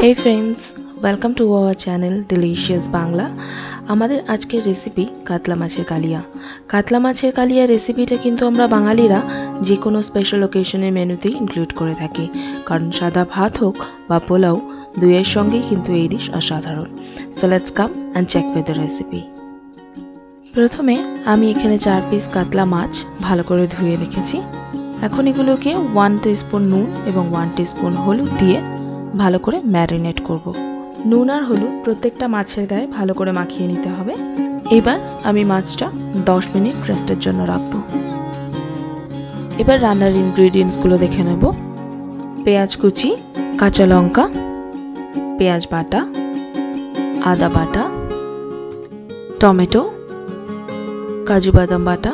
Hey friends welcome to our channel delicious Bangla আমাদের আজকের recipe কাতলা মাছের কালিয়া। কাতলা মাছের কালিয়া রেসিপিটা কিন্তু আমরা বাঙালিরা যে কোনো স্পেশাল ওকেশনের মেনুতেই ইনক্লুড করে থাকি। কারণ সাদা ভাত হোক বা পোলাও, দুইয়ের সঙ্গেই কিন্তু এই ডিশ অসাধারণ। So let's come and check with the recipe প্রথমে আমি এখানে চার পিস কাতলা মাছ ভালো করে ধুয়ে রেখেছি। এখন এগুলোকে ওয়ান স্পুন নুন এবং ওয়ান স্পুন হলুদ দিয়ে ভালো করে ম্যারিনেট করব। নুন আর হলুদ প্রত্যেকটা মাছের গায়ে ভালো করে মাখিয়ে নিতে হবে। এবার আমি মাছটা 10 মিনিট রেস্টের জন্য রাখব। এবার রান্নার ইনগ্রিডিয়েন্টসগুলো দেখে নেব। পেঁয়াজ কুচি, কাঁচা লঙ্কা, পেঁয়াজ বাটা, আদা বাটা, টমেটো, কাজু বাদাম বাটা,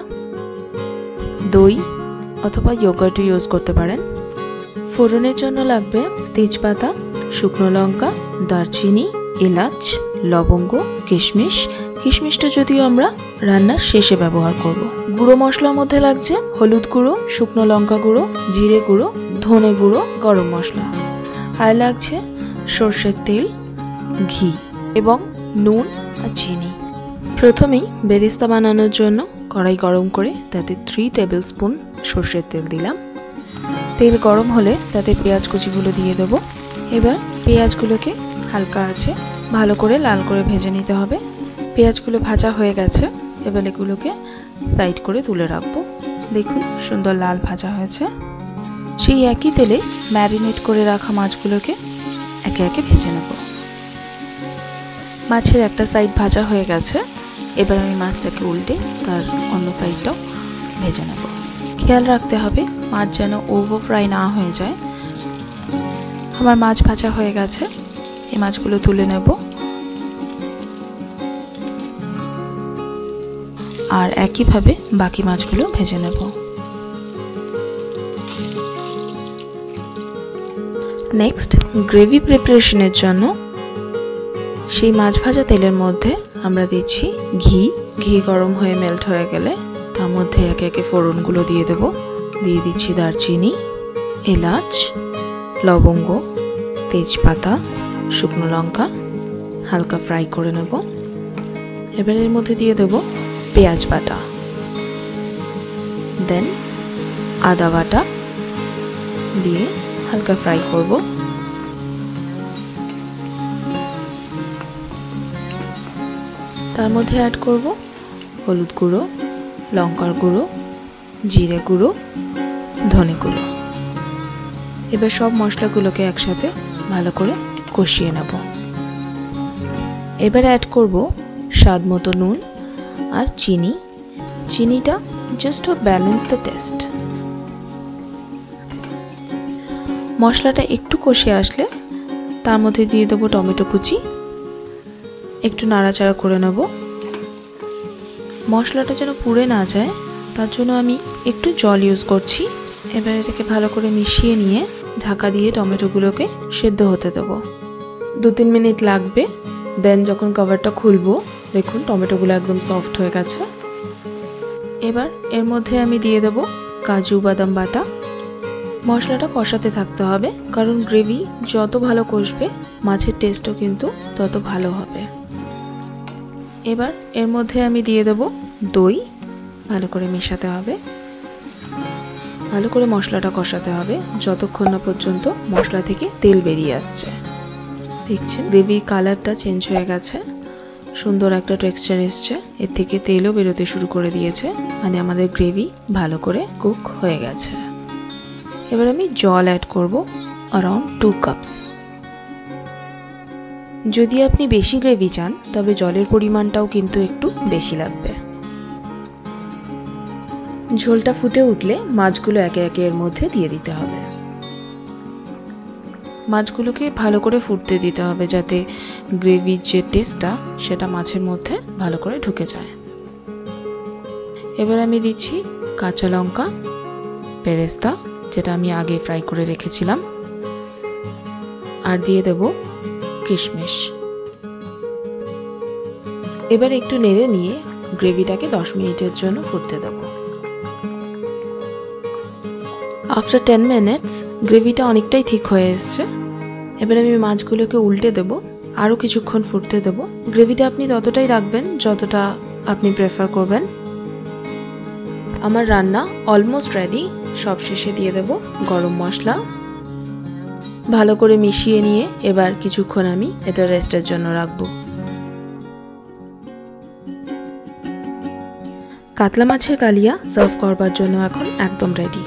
দই অথবা ইয়োগার্ট ইউজ করতে পারেন। ফোড়নের জন্য লাগবে তেজপাতা, শুকনো লঙ্কা, দারচিনি, এলাচ, লবঙ্গ, কিশমিশ। কিশমিশটা যদিও আমরা রান্নার শেষে ব্যবহার করব। গুঁড়ো মশলার মধ্যে লাগছে হলুদ গুঁড়ো, শুকনো লঙ্কা গুঁড়ো, জিরে গুঁড়ো, ধনে গুঁড়ো, গরম মশলা। আর লাগছে সর্ষের তেল, ঘি এবং নুন আর চিনি। প্রথমেই বেরিস্তা বানানোর জন্য কড়াই গরম করে তাতে থ্রি টেবিল স্পুন সর্ষের তেল দিলাম। তেল গরম হলে তাতে পেঁয়াজ কুচিগুলো দিয়ে দেবো। এবার পেঁয়াজগুলোকে হালকা আছে ভালো করে লাল করে ভেজে নিতে হবে। পেঁয়াজগুলো ভাজা হয়ে গেছে, এবার এগুলোকে সাইড করে তুলে রাখব। দেখুন, সুন্দর লাল ভাজা হয়েছে। সেই একই তেলে ম্যারিনেট করে রাখা মাছগুলোকে একে একে ভেজে নেব। মাছের একটা সাইড ভাজা হয়ে গেছে। এবার আমি মাছটাকে উল্টে তার অন্য সাইডটাও ভেজে নেব। খেয়াল রাখতে হবে, মাছ যেন ওভার ফ্রাই না হয়ে যায়। আমার মাছ ভাজা হয়ে গেছে, এই মাছগুলো তুলে নেব। আর একইভাবে বাকি মাছগুলো ভেজে নেব। নেক্সট গ্রেভি প্রিপারেশনের জন্য সেই মাছ ভাজা তেলের মধ্যে আমরা দিচ্ছি ঘি। ঘি গরম হয়ে মেল্ট হয়ে গেলে মধ্যে একে একে ফোড়নগুলো দিয়ে দেব। দিয়ে দিচ্ছি দারচিনি, এলাচ, লবঙ্গ, তেজপাতা, শুকনো লঙ্কা, হালকা ফ্রাই করে নেব। এবার এর মধ্যে দিয়ে দেব পেঁয়াজ বাটা। দেন আদা বাটা দিয়ে হালকা ফ্রাই করব। তার মধ্যে অ্যাড করব হলুদ গুঁড়ো লঙ্কার গুঁড়ো, জিরে গুঁড়ো, ধনে গুঁড়ো। এবার সব মশলাগুলোকে একসাথে ভালো করে কষিয়ে নেব। এবার অ্যাড করব স্বাদ মতো নুন আর চিনি। চিনিটা just to balance the taste মশলাটা একটু কষে আসলে তার মধ্যে দিয়ে দেবো টমেটো কুচি। একটু নাড়াচাড়া করে নেব। মশলাটা যেন পুড়ে না যায়, তার জন্য আমি একটু জল ইউজ করছি। এবার এটাকে ভালো করে মিশিয়ে নিয়ে ঢাকা দিয়ে টমেটোগুলোকে সেদ্ধ হতে দেবো। দু তিন মিনিট লাগবে দেন যখন কভারটা খুলবো, দেখুন টমেটোগুলো একদম সফট হয়ে গেছে। এবার এর মধ্যে আমি দিয়ে দেব কাজু বাদাম বাটা। মশলাটা কষাতে থাকতে হবে, কারণ গ্রেভি যত ভালো কষবে, মাছের টেস্টও কিন্তু তত ভালো হবে। এবার এর মধ্যে আমি দিয়ে দেব দই, ভালো করে মেশাতে হবে। ভালো করে মশলাটা কষাতে হবে, যতক্ষণ না পর্যন্ত মশলা থেকে তেল বেরিয়ে আসছে। দেখছেন গ্রেভির কালারটা চেঞ্জ হয়ে গেছে, সুন্দর একটা টেক্সচার এসছে, এর থেকে তেলও বেরোতে শুরু করে দিয়েছে মানে আমাদের গ্রেভি ভালো করে কুক হয়ে গেছে। এবার আমি জল অ্যাড করব অ্যারাউন্ড টু কাপস যদি আপনি বেশি গ্রেভি চান, তবে জলের পরিমাণটাও কিন্তু একটু বেশি লাগবে। ঝোলটা ফুটে উঠলে মাছগুলো একে একে এর মধ্যে দিয়ে দিতে হবে। মাছগুলোকে ভালো করে ফুটতে দিতে হবে যাতে গ্রেভির যে টেস্টটা সেটা মাছের মধ্যে ভালো করে ঢুকে যায়। এবার আমি দিচ্ছি কাঁচা লঙ্কা, পেরেস্তা, যেটা আমি আগে ফ্রাই করে রেখেছিলাম। আর দিয়ে দেব কিশমিশ। এবার একটু নেড়ে নিয়ে গ্রেভিটাকে দশ মিনিটের জন্য ফুটতে দেব। আফটার টেন মিনিটস গ্রেভিটা অনেকটাই ঠিক হয়ে এসছে। এবার আমি মাছগুলোকে উল্টে দেবো, আরও কিছুক্ষণ ফুটতে দেবো। গ্রেভিটা আপনি ততটাই রাখবেন যতটা আপনি প্রেফার করবেন। আমার রান্না অলমোস্ট রেডি সব শেষে দিয়ে দেব গরম মশলা। ভালো করে মিশিয়ে নিয়ে এবার কিছুক্ষণ আমি এটা রেস্টের জন্য রাখব। কাতলা মাছের কালিয়া সার্ভ করবার জন্য এখন একদম রেডি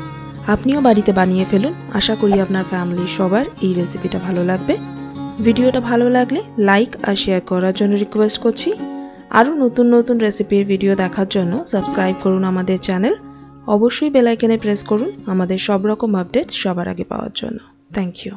আপনিও বাড়িতে বানিয়ে ফেলুন। আশা করি আপনার ফ্যামিলির সবার এই রেসিপিটা ভালো লাগবে। ভিডিওটা ভালো লাগলে লাইক আর শেয়ার করার জন্য রিকোয়েস্ট করছি। আরও নতুন নতুন রেসিপির ভিডিও দেখার জন্য সাবস্ক্রাইব করুন আমাদের চ্যানেল অবশ্যই বেলাইকেনে প্রেস করুন। আমাদের সব রকম আপডেট সবার আগে পাওয়ার জন্য। Thank you